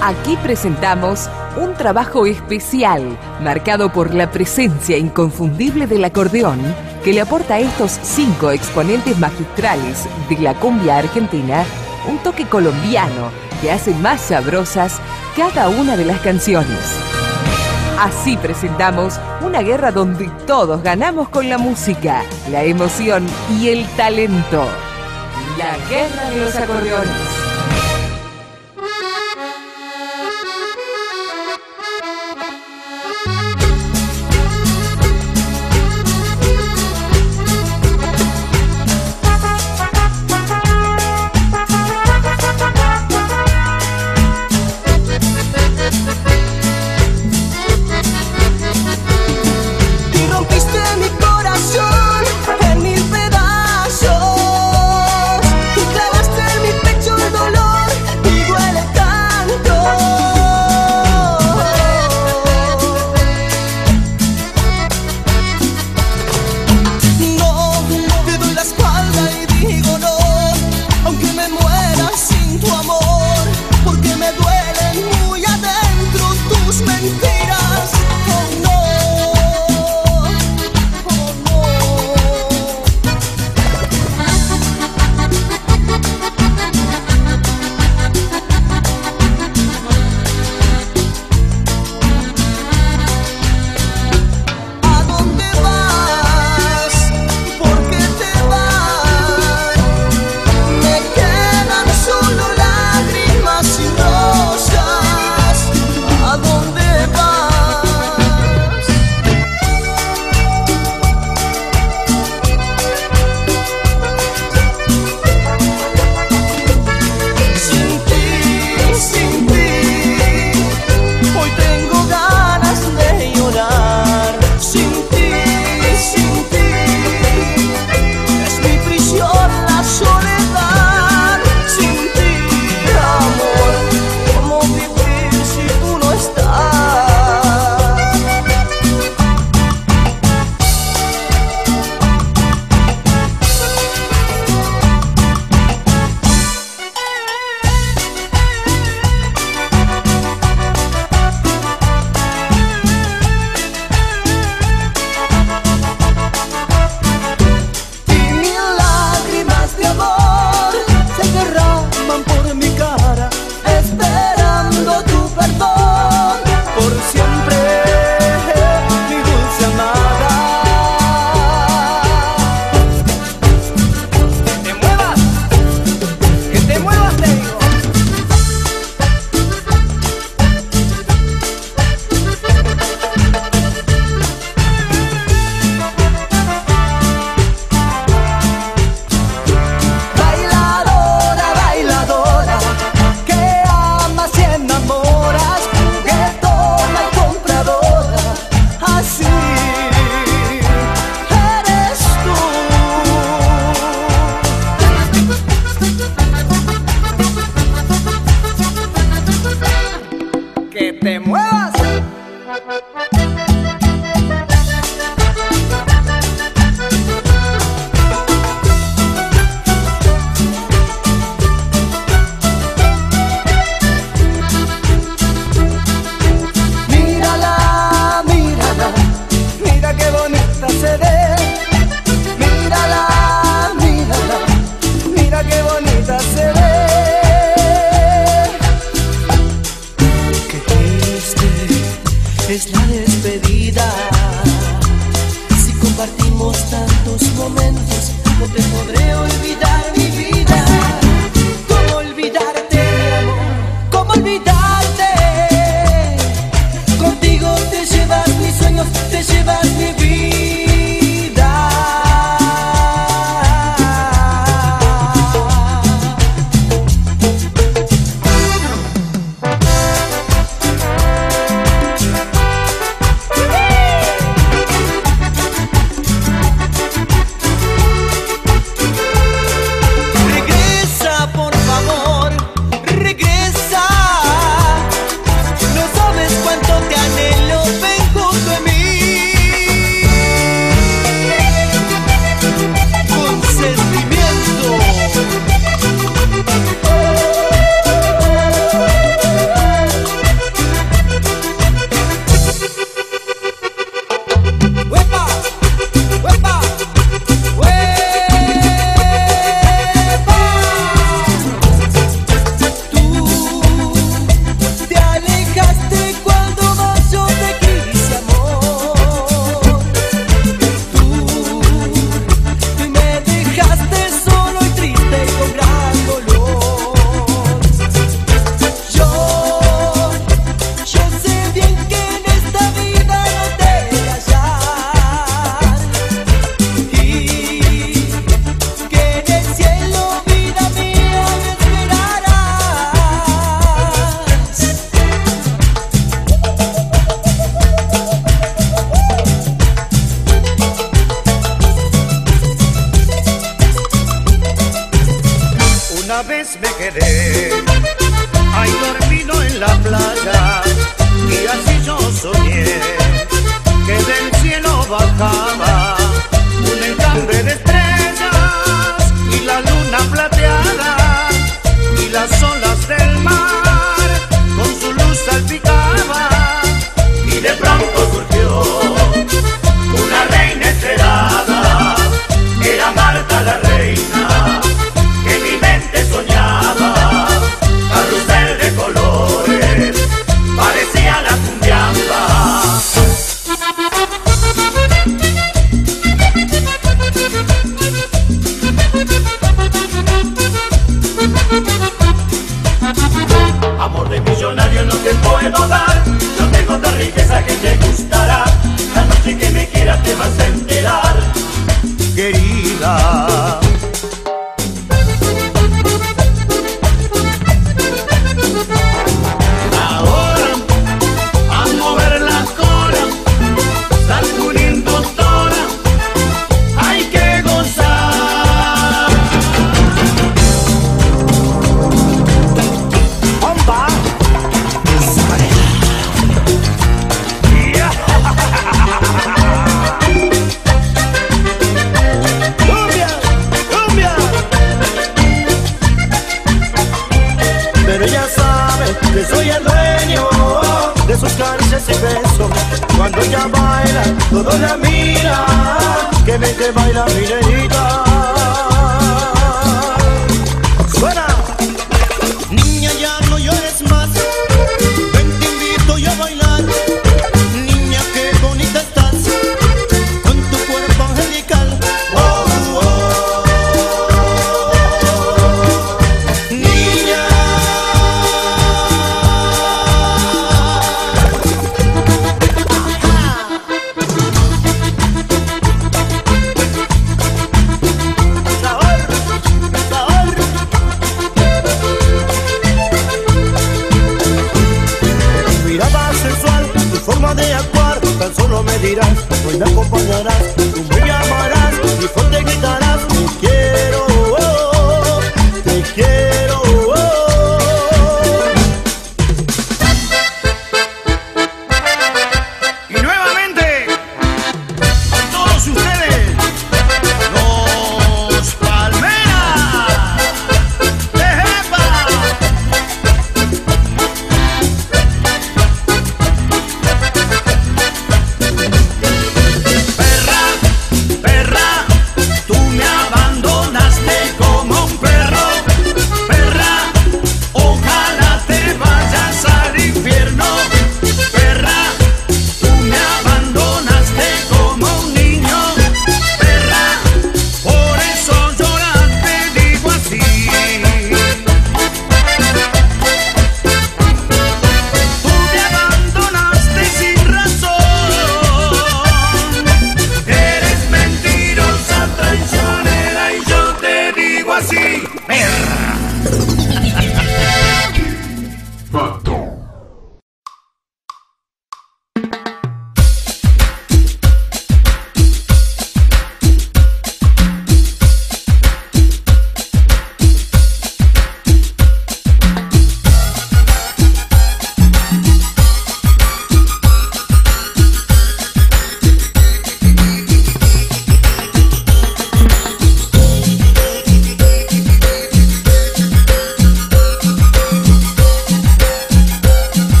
Aquí presentamos un trabajo especial marcado por la presencia inconfundible del acordeón que le aporta a estos cinco exponentes magistrales de la cumbia argentina un toque colombiano que hace más sabrosas cada una de las canciones. Así presentamos una guerra donde todos ganamos con la música, la emoción y el talento. La guerra de los acordeones.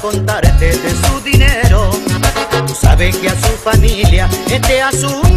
contarte este de su dinero. Tú sabes que a su familia este asunto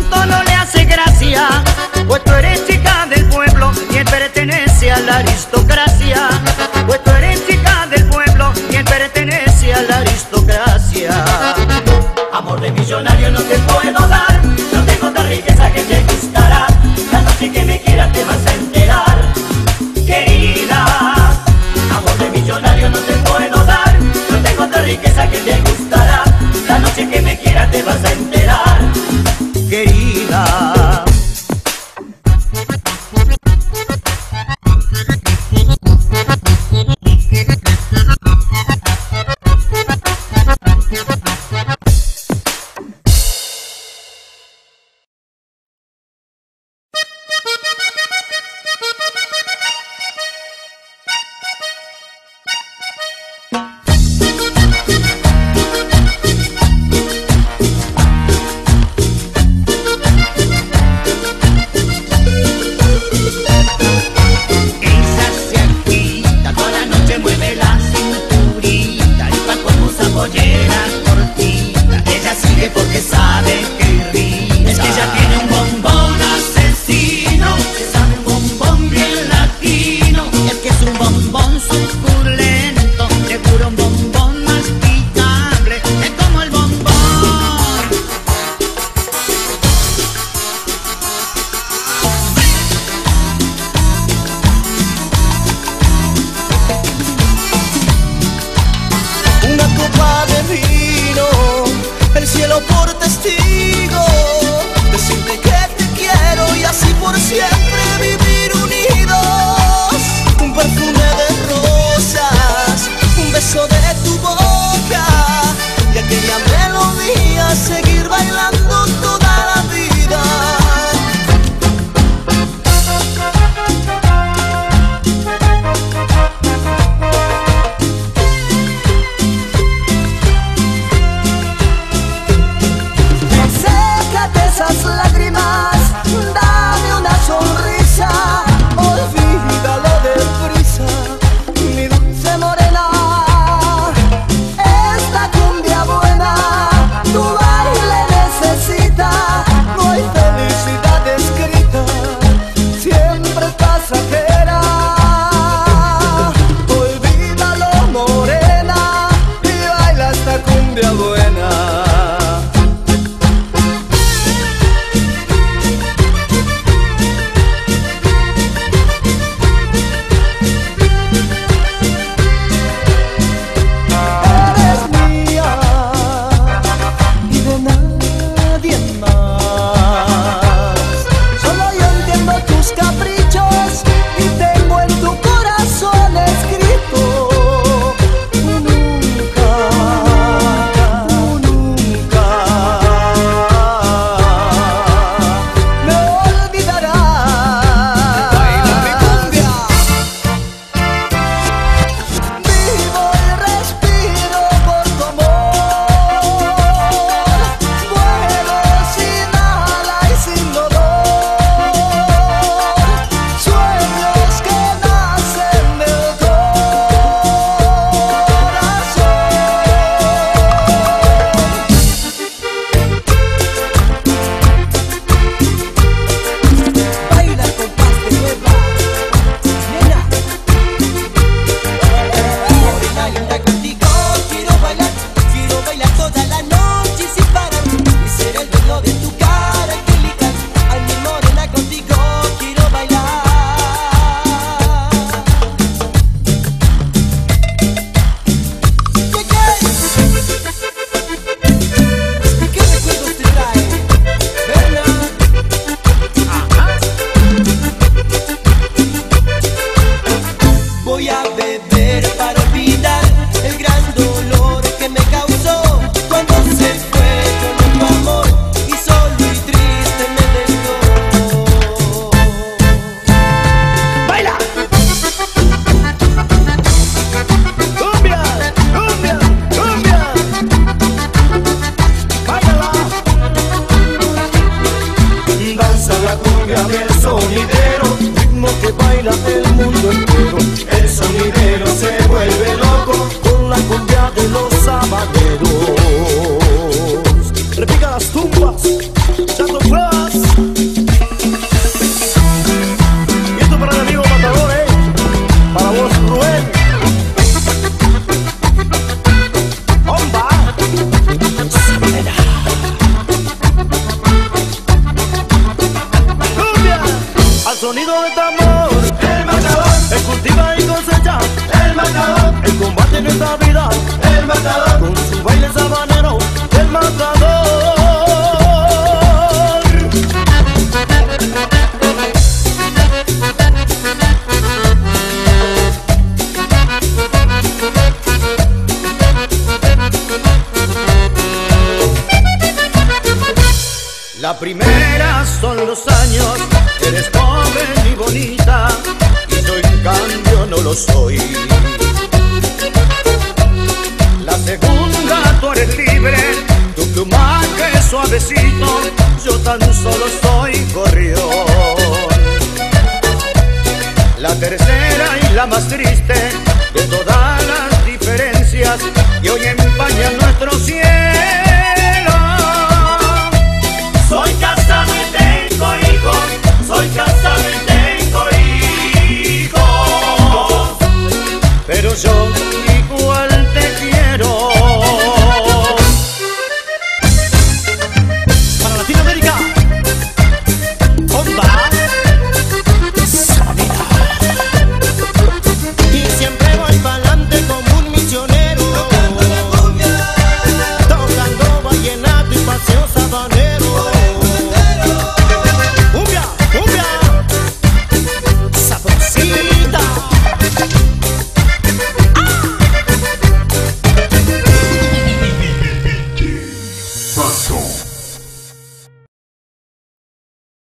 soy.